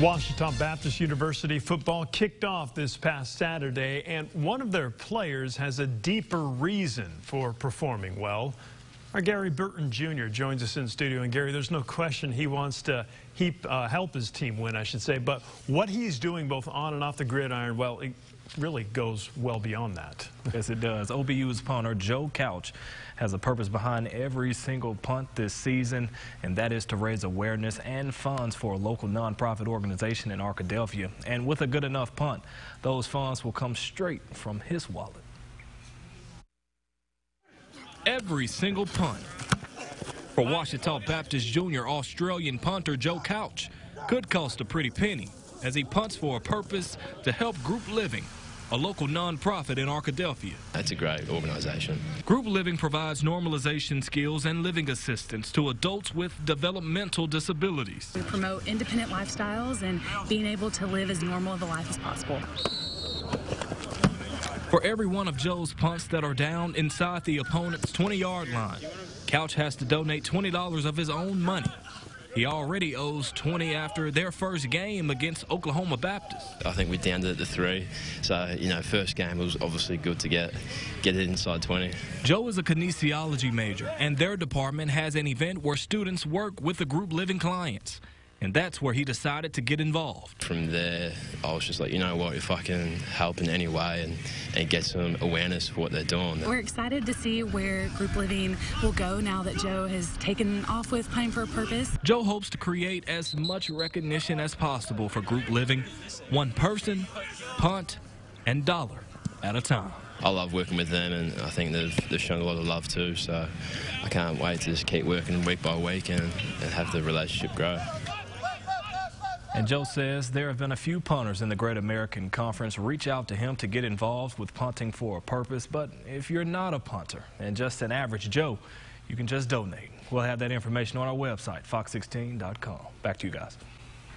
Ouachita Baptist University football kicked off this past Saturday, and one of their players has a deeper reason for performing well. Our Gary Burton Jr. joins us in studio, and Gary, there's no question he wants to heap, uh, help his team win, I should say, but what he's doing both on and off the gridiron, well, it really goes well beyond that. Yes, it does. OBU's punter Joe Couch has a purpose behind every single punt this season, and that is to raise awareness and funds for a local nonprofit organization in Arkadelphia. And with a good enough punt, those funds will come straight from his wallet. Every single punt. For Ouachita Baptist Jr. Australian punter Joe Couch could cost a pretty penny as he punts for a purpose to help group living a local nonprofit in Arkadelphia. That's a great organization. Group Living provides normalization skills and living assistance to adults with developmental disabilities. We promote independent lifestyles and being able to live as normal of a life as possible. For every one of Joe's punts that are down inside the opponent's 20-yard line, Couch has to donate $20 of his own money he already owes 20 after their first game against Oklahoma Baptist. I think we downed it to three. So, you know, first game was obviously good to get, get it inside 20. Joe is a kinesiology major, and their department has an event where students work with the group living clients. And that's where he decided to get involved. From there, I was just like, you know what, if I can help in any way and, and get some awareness for what they're doing. We're excited to see where group living will go now that Joe has taken off with Punting for a Purpose. Joe hopes to create as much recognition as possible for group living, one person, punt, and dollar at a time. I love working with them, and I think they've, they've shown a lot of love too. So I can't wait to just keep working week by week and, and have the relationship grow. And Joe says there have been a few punters in the Great American Conference reach out to him to get involved with punting for a purpose. But if you're not a punter and just an average Joe, you can just donate. We'll have that information on our website, fox16.com. Back to you guys.